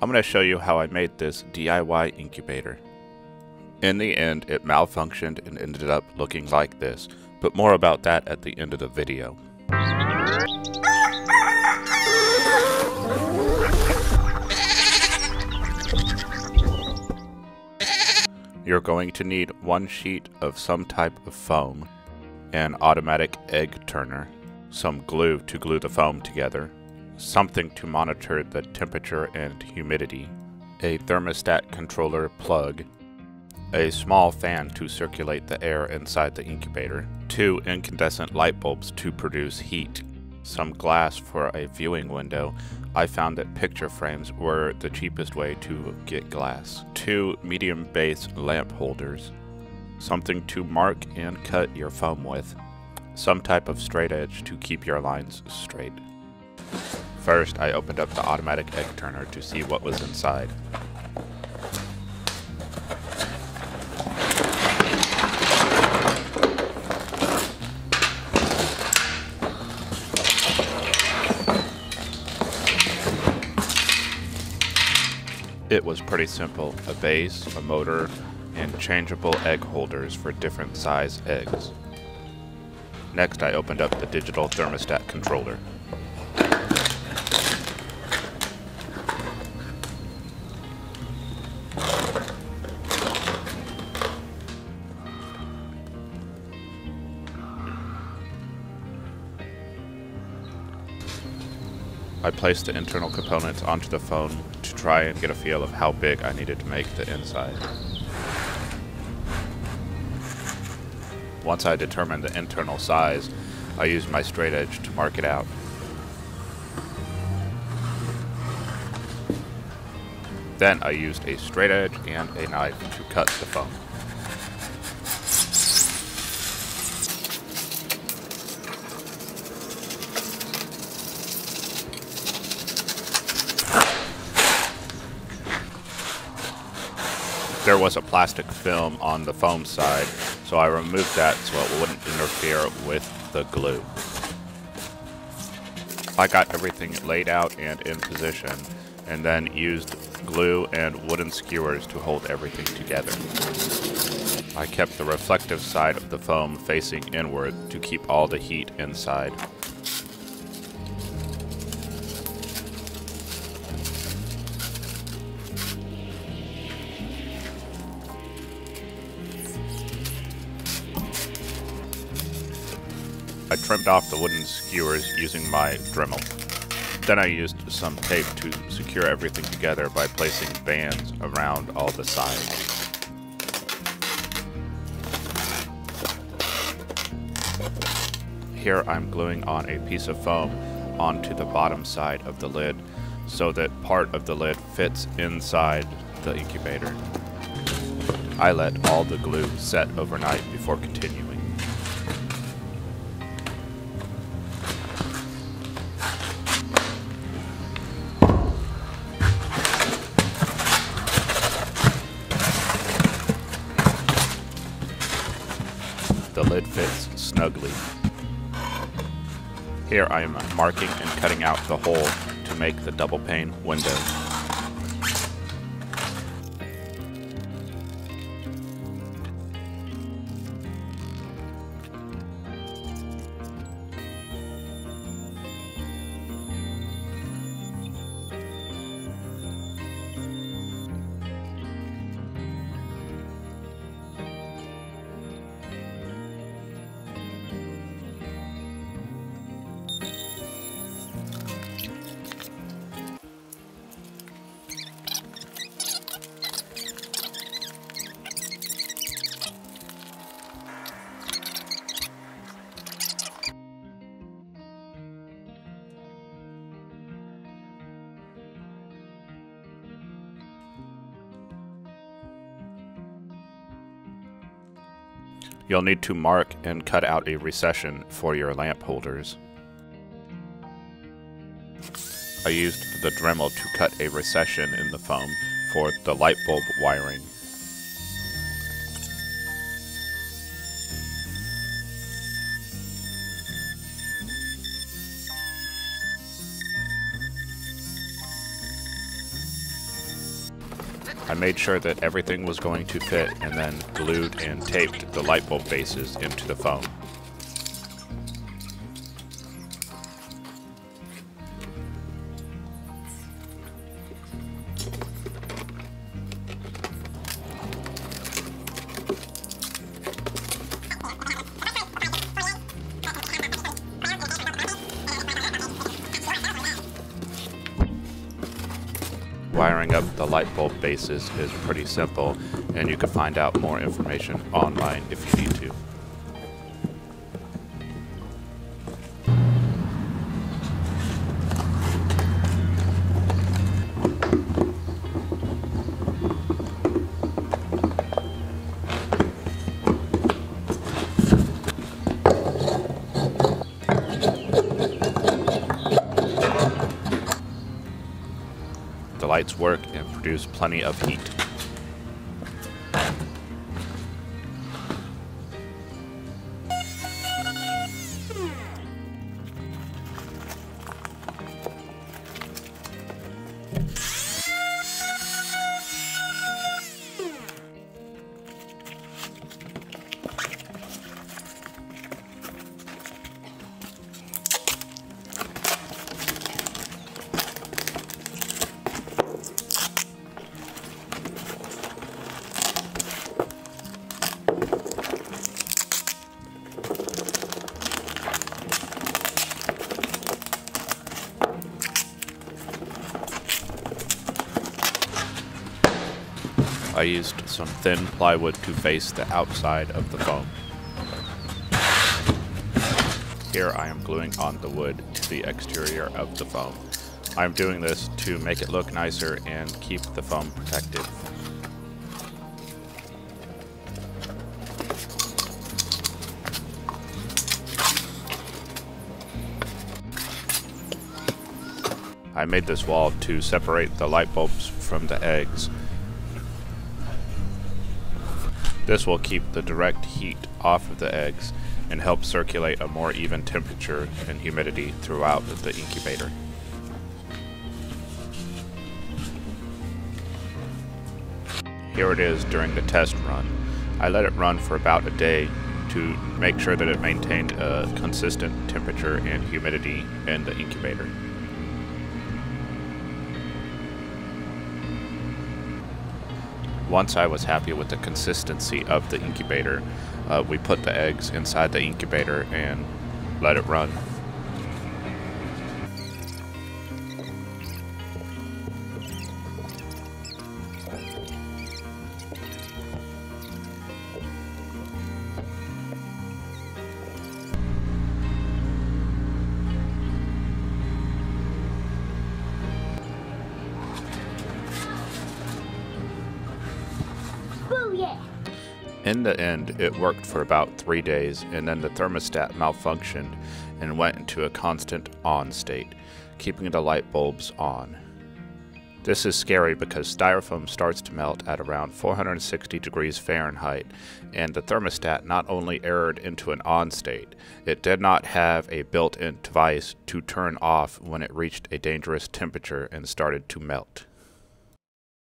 I'm going to show you how I made this DIY incubator. In the end, it malfunctioned and ended up looking like this, but more about that at the end of the video. You're going to need one sheet of some type of foam, an automatic egg turner, some glue to glue the foam together, something to monitor the temperature and humidity, a thermostat controller plug, a small fan to circulate the air inside the incubator, two incandescent light bulbs to produce heat, some glass for a viewing window. I found that picture frames were the cheapest way to get glass, two medium base lamp holders, something to mark and cut your foam with, some type of straight edge to keep your lines straight. First, I opened up the automatic egg turner to see what was inside. It was pretty simple, a base, a motor, and changeable egg holders for different size eggs. Next I opened up the digital thermostat controller. I placed the internal components onto the phone to try and get a feel of how big I needed to make the inside. Once I determined the internal size, I used my straight edge to mark it out. Then I used a straight edge and a knife to cut the foam. There was a plastic film on the foam side, so I removed that so it wouldn't interfere with the glue. I got everything laid out and in position, and then used glue and wooden skewers to hold everything together. I kept the reflective side of the foam facing inward to keep all the heat inside. Trimmed off the wooden skewers using my Dremel. Then I used some tape to secure everything together by placing bands around all the sides. Here I'm gluing on a piece of foam onto the bottom side of the lid so that part of the lid fits inside the incubator. I let all the glue set overnight before continuing. The lid fits snugly. Here I am marking and cutting out the hole to make the double pane window. You'll need to mark and cut out a recession for your lamp holders. I used the Dremel to cut a recession in the foam for the light bulb wiring. I made sure that everything was going to fit and then glued and taped the light bulb bases into the foam. Wiring up the light bulb bases is pretty simple, and you can find out more information online if you need to. Lights work and produce plenty of heat. I used some thin plywood to face the outside of the foam. Here I am gluing on the wood to the exterior of the foam. I'm doing this to make it look nicer and keep the foam protected. I made this wall to separate the light bulbs from the eggs. This will keep the direct heat off of the eggs and help circulate a more even temperature and humidity throughout the incubator. Here it is during the test run. I let it run for about a day to make sure that it maintained a consistent temperature and humidity in the incubator. Once I was happy with the consistency of the incubator, uh, we put the eggs inside the incubator and let it run. In the end, it worked for about three days, and then the thermostat malfunctioned and went into a constant on state, keeping the light bulbs on. This is scary because styrofoam starts to melt at around 460 degrees Fahrenheit, and the thermostat not only errored into an on state, it did not have a built in device to turn off when it reached a dangerous temperature and started to melt.